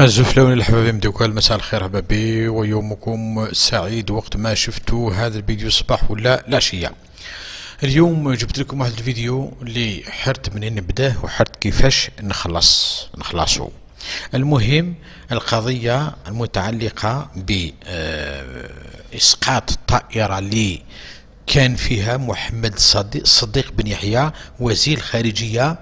الزفلون الحبابي مدوكال مساء الخير حبابي ويومكم سعيد وقت ما شفتوا هذا الفيديو صباح ولا العشية اليوم جبت لكم واحد الفيديو اللي حرت منين نبداه وحرت كيفاش نخلص نخلصه المهم القضية المتعلقة بإسقاط الطائرة اللي كان فيها محمد صديق بن يحيى وزير الخارجية آه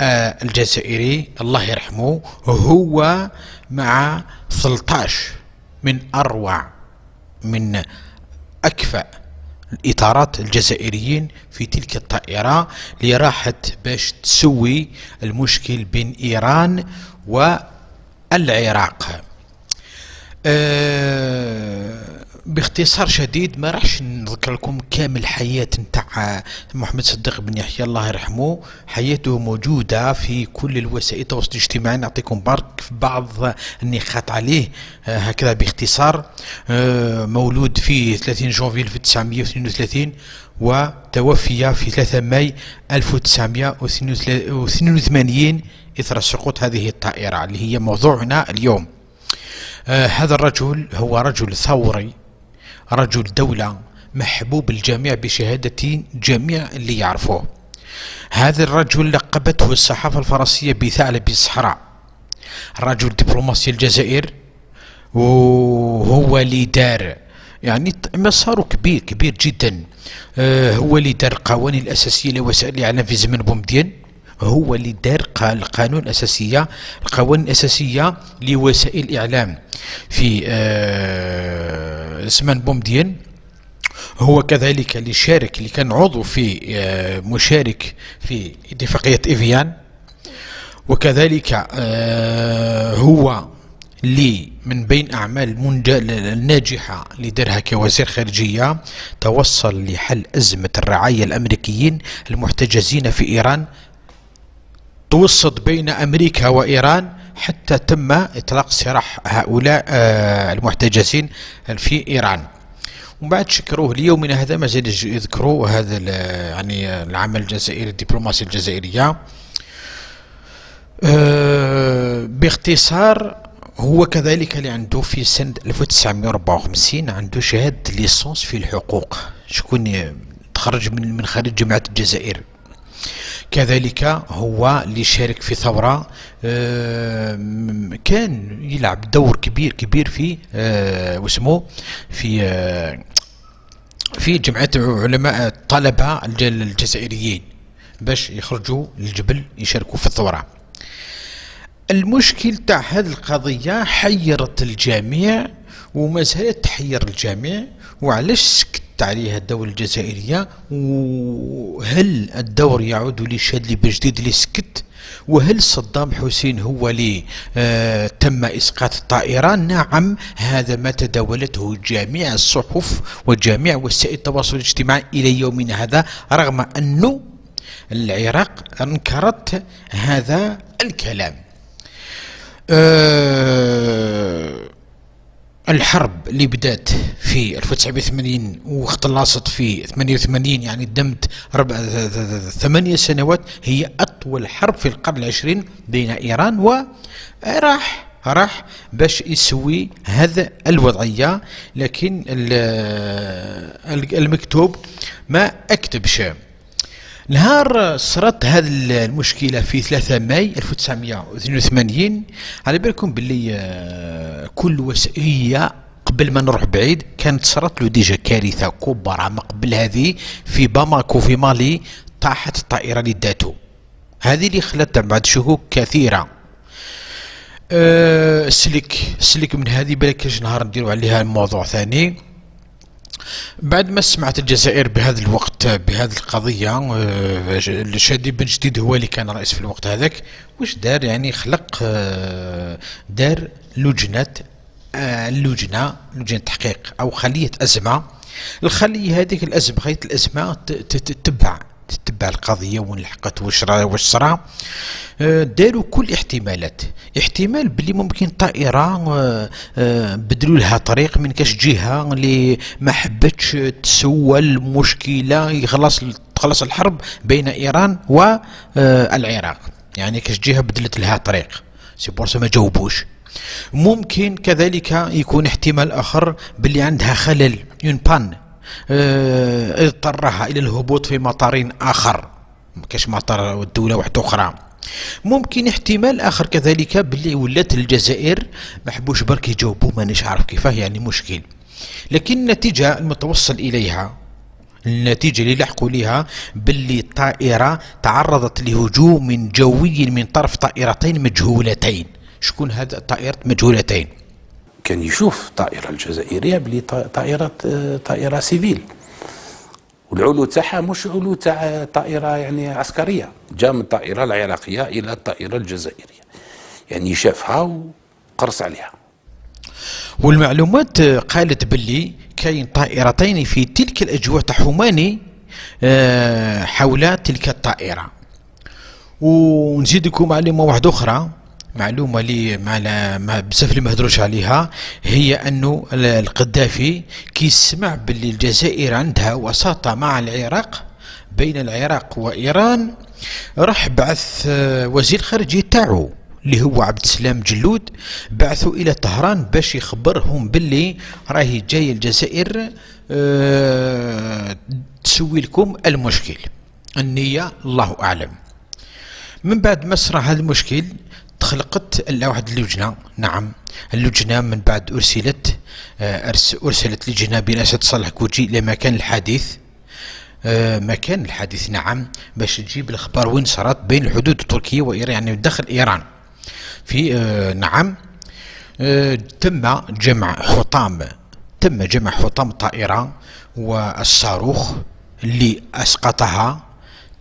الجزائري الله يرحمه هو مع 13 من أروع من أكفأ الإطارات الجزائريين في تلك الطائرة اللي راحت باش تسوي المشكل بين إيران والعراق. آه باختصار شديد ما راحش نذكر لكم كامل حياة نتاع محمد صديق بن يحيى الله يرحمه. حياته موجودة في كل الوسائل التواصل الاجتماعي. نعطيكم برك في بعض النقاط عليه آه، هكذا باختصار. آه، مولود في 30 جونفي 1932 وتوفي في 3 ماي 1982 إثر سقوط هذه الطائرة اللي هي موضوعنا اليوم. آه هذا الرجل هو رجل ثوري. رجل دولة محبوب الجميع بشهادة جميع اللي يعرفوه. هذا الرجل لقبته الصحافة الفرنسية بثعلب الصحراء رجل دبلوماسي الجزائر وهو اللي دار يعني مساره كبير كبير جدا. آه هو اللي دار القوانين الأساسية لوسائل الإعلام في زمن بومدين. هو اللي دار القانون الأساسية القوانين الأساسية لوسائل الإعلام. في آه زمن بومدين هو كذلك اللي شارك اللي كان عضو في آه مشارك في اتفاقية إيفيان. وكذلك آه هو اللي من بين أعمال الناجحة اللي دارها كوزير خارجية توصل لحل أزمة الرعاية الأمريكيين المحتجزين في إيران توسط بين أمريكا وإيران حتى تم إطلاق سراح هؤلاء آه، المحتجزين في إيران. ومن بعد شكروه ليومنا هذا ما زال يذكروا هذا يعني العمل الجزائري الدبلوماسي الجزائرية. آه، باختصار هو كذلك اللي عنده في سنة 1954 عنده شهادة ليسونس في الحقوق. شكون تخرج من من خارج جامعة الجزائر. كذلك هو اللي شارك في ثورة آه، كان يلعب دور كبير كبير في آه، واسمه في آه، في جمعية علماء الطلبة الجزائريين باش يخرجوا للجبل يشاركوا في الثورة. المشكل تاع هذه القضية حيرت الجميع وما زالت تحير الجميع وعلاش سكت عليها الدولة الجزائرية وهل الدور يعود لشادلي بجديد اللي سكت وهل صدام حسين هو اللي آه تم إسقاط الطائران نعم هذا ما تداولته جميع الصحف وجميع وسائل التواصل الاجتماعي إلى يومنا هذا رغم انه العراق أنكرت هذا الكلام. آه الحرب اللي بدأت في 1980 واختلصت في 88 يعني دمت ربع ثمانية سنوات هي أطول حرب في القرن العشرين بين إيران وراح راح باش يسوي هذا الوضعية لكن المكتوب ما أكتبش. نهار صرت هذه المشكلة في 3 ماي 1982 على بالكم باللي آه، كل وسائيه قبل ما نروح بعيد كانت صرت له déjà كارثة كبرى ما قبل هذه في باماكو في مالي طاحت الطائرة اللي داتو. هذه اللي خلت بعد شكوك كثيرة. أه سلك سلك من هذه بالك نهار نديروا عليها موضوع ثاني. بعد ما سمعت الجزائر بهذا الوقت بهذه القضية آه، شادي بن جديد هو اللي كان رئيس في الوقت هذاك واش دار يعني خلق آه، دار لجنة آه، اللجنة لجنة تحقيق أو خلية أزمة. الخلية هذيك الأزمة خلية الأزمة تتبع. تتبع القضية وين لحقت واش واش صرا آه، داروا كل احتمالات. احتمال بلي ممكن طائرة آه، آه، بدلوا لها طريق من كاش جهة اللي ما حبتش تسوى المشكلة يخلص تخلص الحرب بين إيران والعراق يعني كاش جهة بدلت لها طريق. c'est pour ça ما جاوبوش. ممكن كذلك يكون احتمال آخر باللي عندها خلل en panne اضطرها إلى الهبوط في مطار آخر. ما كاش مطار دولة واحدة أخرى. ممكن احتمال آخر كذلك باللي ولات الجزائر ما حبوش برك يجاوبوا مانيش عارف كيفاه يعني مشكل. لكن النتيجة المتوصل إليها النتيجة اللي لحقوا لها باللي الطائرة تعرضت لهجوم جوي من طرف طائرتين مجهولتين. شكون هذا الطائرات مجهولتين؟ كان يشوف الطائرة الجزائرية بلي طائرة طائرة civile. والعلو تاعها مش علو تاع طائرة يعني عسكرية جاء من الطائرة العراقية إلى الطائرة الجزائرية. يعني شافها وقرص عليها. والمعلومات قالت باللي كاين طائرتين في تلك الأجواء تحومان آه، حول تلك الطائرة. ونزيدكم معلومة واحدة أخرى. معلومة لي مع بزاف اللي ما هدروش عليها هي أنه القذافي كي سمع باللي الجزائر عندها وساطة مع العراق بين العراق وإيران راح بعث آه، وزير الخارجية تاعو اللي هو عبد السلام جلود بعثوا إلى طهران باش يخبرهم باللي راهي جاي الجزائر أه تسوي لكم المشكل. النية الله أعلم. من بعد ما صرا هذا المشكل تخلقت واحد اللجنة. نعم اللجنة من بعد أرسلت آه، أرسلت لجنة برئاسة صالح كوجي لمكان الحادث. آه، مكان الحادث نعم باش تجيب الأخبار وين صارت بين الحدود التركية وإيران يعني داخل إيران. في آه، نعم آه، تم جمع حطام تم جمع حطام الطائرة والصاروخ اللي أسقطها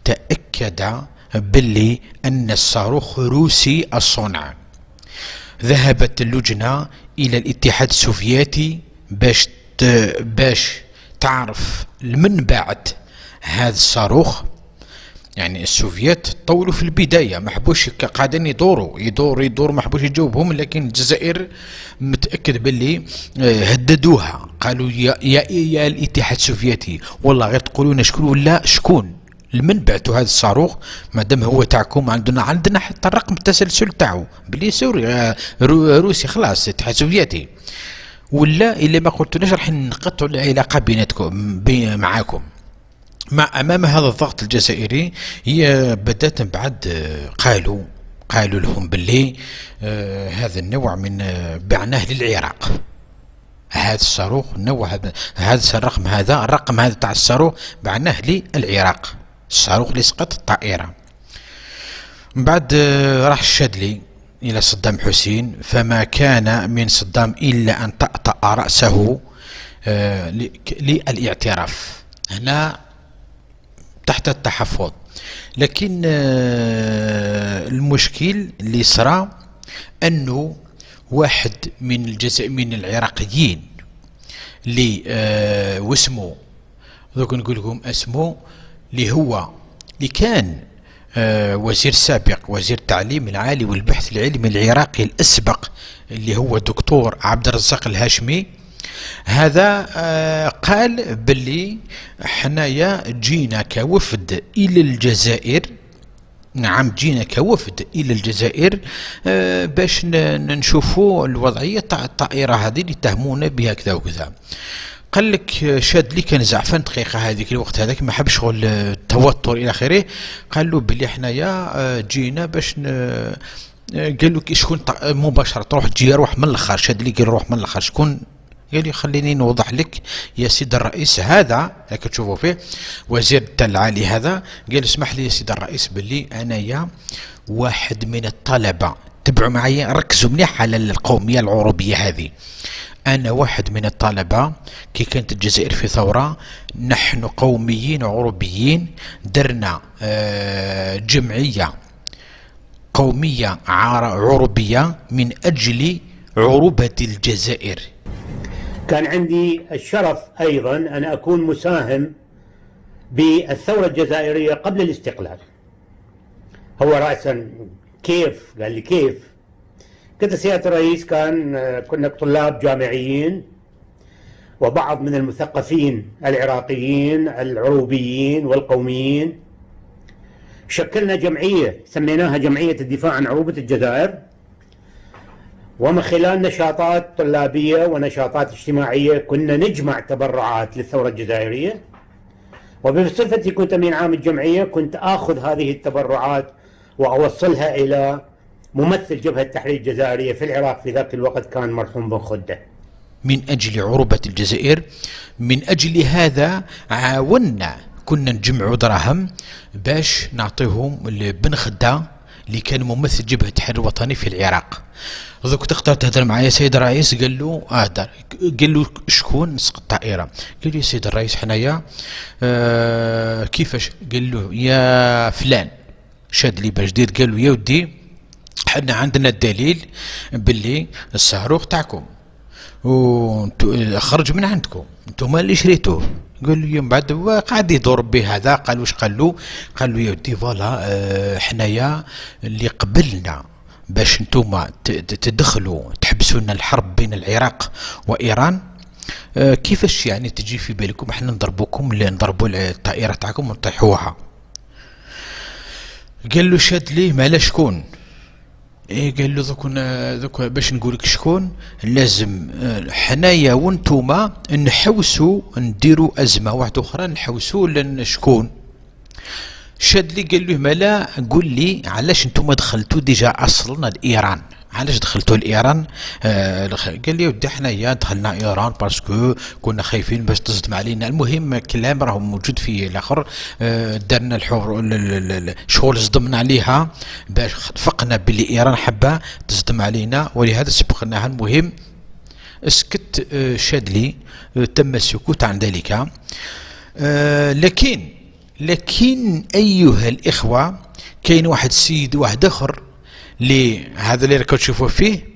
تأكد باللي أن الصاروخ روسي الصنع. ذهبت اللجنة إلى الاتحاد السوفيتي باش باش تعرف المنبع هذا الصاروخ. يعني السوفيات طولوا في البداية ما حبوش قاعدين يدوروا يدور يدور ما حبوش يجاوبهم لكن الجزائر متأكد باللي آه، هددوها. قالوا يا, يا, يا الاتحاد السوفيتي والله غير تقولون شكون ولا شكون. لمن بعتوا هذا الصاروخ ما دام هو تاعكم عندنا عندنا حتى الرقم التسلسل تاعو. بلي سوري آه، روسي خلاص الاتحاد السوفيتي ولا إلا ما قلتوناش راح نقطعوا العلاقة بيناتكم بي معاكم. مع أمام هذا الضغط الجزائري هي بدأت بعد آه، قالوا قالوا لهم باللي آه هذا النوع من آه بعناه للعراق. هذا الصاروخ هذا هذا الرقم هذا الرقم هذا تاع الصاروخ بعناه للعراق. الصاروخ اللي سقط الطائرة. من بعد آه راح الشادلي إلى صدام حسين فما كان من صدام إلا أن طأطأ رأسه آه للاعتراف. هنا تحت التحفظ. لكن آه، المشكل اللي صرا أنه واحد من الجزء من العراقيين اللي واسمه دوك نقول لكم اسمه اللي هو اللي كان آه، وزير سابق وزير التعليم العالي والبحث العلمي العراقي الأسبق اللي هو دكتور عبد الرزاق الهاشمي هذا آه، قال باللي حنايا جينا كوفد إلى الجزائر. نعم جينا كوفد إلى الجزائر آه، باش نشوفوا الوضعية تاع الطائرة هذه اللي تهمونا بها كذا وكذا. قال لك شاد لي كان زعفان دقيقة هذيك الوقت هذاك ما حبش شغل التوتر إلى آخره. قال له بلي حنايا آه، جينا باش قال له شكون مباشرة تروح تجي روح من الآخر. شاد لي قال روح من الآخر. شكون؟ قال لي خليني نوضح لك يا سيد الرئيس هذا راك تشوفوا فيه وزير العالي هذا. قال اسمح لي يا سيد الرئيس باللي أنايا واحد من الطلبة. تبعوا معي ركزوا مليح على القومية العربية هذه. أنا واحد من الطلبة كي كانت الجزائر في ثورة نحن قوميين عربيين درنا آه، جمعية قومية عربية من أجل عروبة الجزائر. كان عندي الشرف أيضا أن أكون مساهم بالثورة الجزائرية قبل الاستقلال. هو رأسا كيف؟ قال لي كيف؟ قلت سيادة الرئيس كان كنا طلاب جامعيين وبعض من المثقفين العراقيين العروبيين والقوميين. شكلنا جمعية سميناها جمعية الدفاع عن عروبة الجزائر. ومن خلال نشاطات طلابية ونشاطات اجتماعية كنا نجمع تبرعات للثورة الجزائرية. وبصفتي كنت أمين عام الجمعية كنت آخذ هذه التبرعات وأوصلها إلى ممثل جبهة التحرير الجزائرية في العراق في ذاك الوقت كان مرحوم بن خدة. من أجل عروبة الجزائر من أجل هذا عاونا كنا نجمعوا دراهم باش نعطيهم لبن خدة اللي كان ممثل جبهة التحرير الوطني في العراق. دوك تقدر تهضر معايا سيد الرئيس قال له اهدر قال له شكون نسق الطائرة؟ قال له يا سيد الرئيس حنايا آه كيفاش؟ قال له يا فلان شاد لي باش دير. قال له يا ودي حنا عندنا الدليل باللي الصاروخ تاعكم. وخرج من عندكم. أنتم اللي شريتوه. قال له من بعد قاعد يدور به هذا. قال واش قال له؟ قال له يا ودي فوالا آه حنايا اللي قبلنا باش نتوما تدخلوا تحبسوا لنا الحرب بين العراق وإيران. آه كيفاش يعني تجي في بالكم؟ إحنا نضربوكم اللي نضربوا الطائرة تاعكم ونطيحوها. قال له شاد ليه؟ مالا شكون؟ إيه قال له ذوك ذوك باش نقول لك شكون؟ لازم آه، حنايا وانتوما نحوسوا نديروا أزمة واحدة أخرى نحوسوا لشكون شاد لي قال له مالا قول لي علاش نتوما دخلتوا ديجا أصلا لايران علاش دخلتوا لإيران؟ آه قال لي ودي حنايا دخلنا إيران parce que كنا خايفين باش تصدم علينا. المهم كلام راه موجود في الآخر. آه درنا الحور شغل صدمنا عليها باش خفقنا باللي إيران حابة تصدم علينا ولهذا سبقناها. المهم اسكت آه شادلي آه تم السكوت عن ذلك. آه لكن لكن أيها الإخوة كاين واحد السيد واحد آخر اللي هذا اللي راكم تشوفوا فيه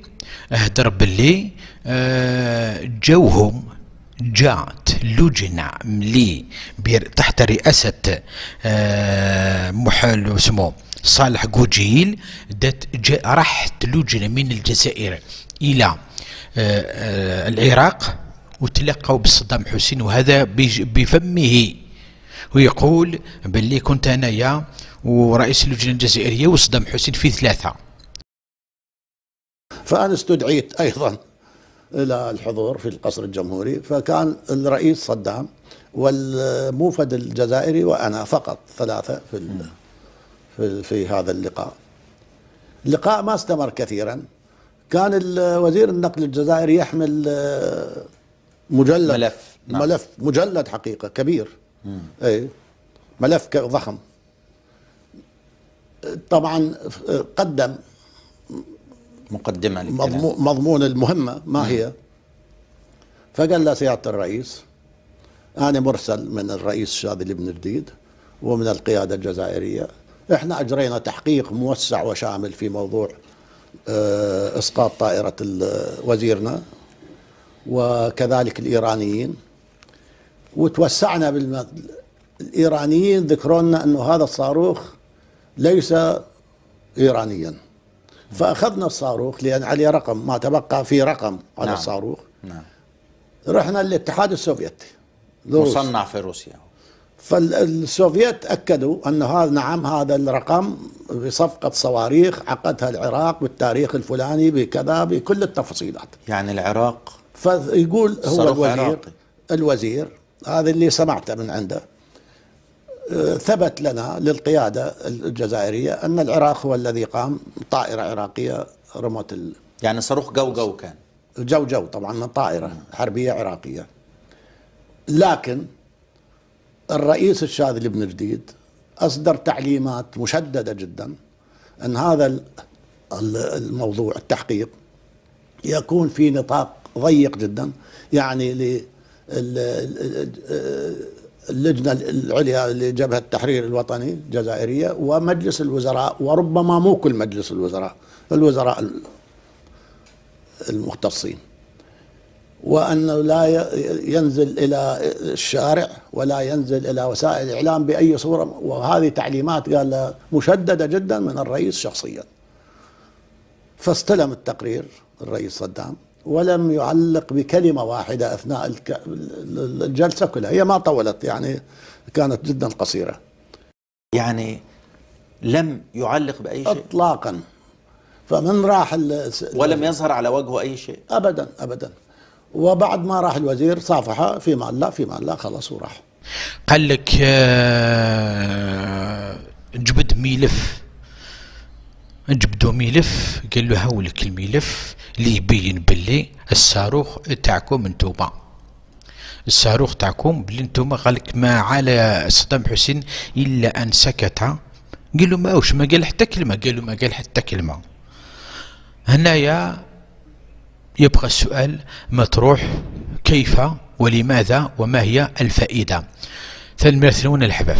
اهدر باللي آه جوهم جات لجنة ملي تحت رئاسة آه محل اسمه صالح قوجيل راحت لجنة من الجزائر إلى آه آه العراق وتلقوا بصدام حسين وهذا بفمه. ويقول باللي كنت أنايا ورئيس اللجنة الجزائرية وصدام حسين في ثلاثة. فأنا استدعيت أيضا إلى الحضور في القصر الجمهوري فكان الرئيس صدام والموفد الجزائري وأنا فقط ثلاثة في في, في هذا اللقاء. اللقاء ما استمر كثيرا. كان وزير النقل الجزائري يحمل آه، مجلد ملف. نعم. ملف مجلد حقيقة كبير. اي ملف ضخم. طبعا قدم مقدمة للكلام. مضمون المهمة ما نعم. هي؟ فقال له سيادة الرئيس أنا مرسل من الرئيس شاذلي بن جديد ومن القيادة الجزائرية. إحنا أجرينا تحقيق موسع وشامل في موضوع آه، إسقاط طائرة وزيرنا وكذلك الإيرانيين. وتوسعنا بالم... الإيرانيين ذكروا لنا أنه هذا الصاروخ ليس إيرانيا. فأخذنا الصاروخ لأن عليه رقم ما تبقى في رقم على نعم. الصاروخ. نعم. رحنا للاتحاد السوفيتي مصنع في روسيا. فالسوفيت أكدوا أن هذا نعم هذا الرقم بصفقة صواريخ عقدها العراق بالتاريخ الفلاني بكذا بكل التفصيلات. يعني العراق فيقول هو الوزير عراقي. الوزير هذا اللي سمعته من عنده. ثبت لنا للقيادة الجزائرية أن العراق هو الذي قام طائرة عراقية رمت ال... يعني صاروخ جو جو كان. جو جو طبعا طائرة حربية عراقية. لكن الرئيس الشاذلي بن جديد أصدر تعليمات مشددة جدا أن هذا الموضوع التحقيق يكون في نطاق ضيق جدا يعني اللجنة العليا لجبهة التحرير الوطني الجزائرية ومجلس الوزراء وربما مو كل مجلس الوزراء الوزراء المختصين. وأنه لا ينزل إلى الشارع ولا ينزل إلى وسائل الإعلام بأي صورة. وهذه تعليمات قال مشددة جدا من الرئيس شخصيا. فاستلم التقرير الرئيس صدام. ولم يعلق بكلمة واحدة أثناء الجلسة كلها. هي ما طولت يعني كانت جدا قصيرة. يعني لم يعلق بأي شيء؟ إطلاقا. فمن راح ال- ولم يظهر على وجهه أي شيء؟ ابدا ابدا. وبعد ما راح الوزير صافحه في مال لا في مال لا خلص وراح. قال لك آه، جبد ملف جبدوا ملف قال له هاولك الملف اللي يبين باللي الصاروخ تاعكم انتوما. الصاروخ تاعكم باللي انتوما قال لك ما على صدام حسين إلا أن سكت. قال له ما وش ما قال حتى كلمة؟ قال له ما قال حتى كلمة. هنايا يبقى السؤال مطروح كيف ولماذا وما هي الفائدة؟ فالمرثلون الحباب